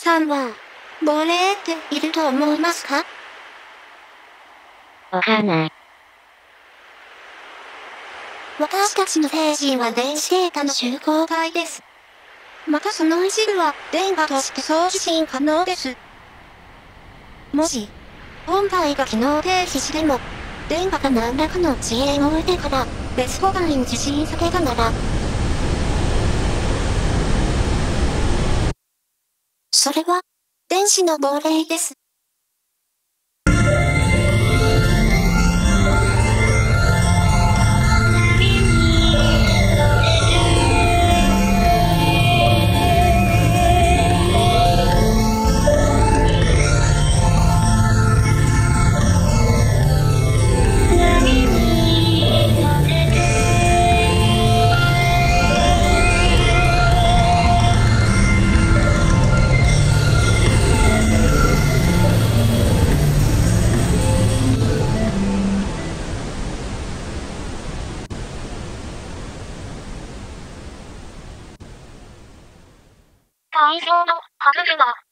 さんは、亡霊っていると思いますか？わかんない。私たちの精神は電子データの集合体です。またその一部は電波として送信可能です。もし、本体が機能停止しても、電波が何らかの遅延を得てから別個体に受信されたなら、それは、電子の亡霊です。会場の歯車。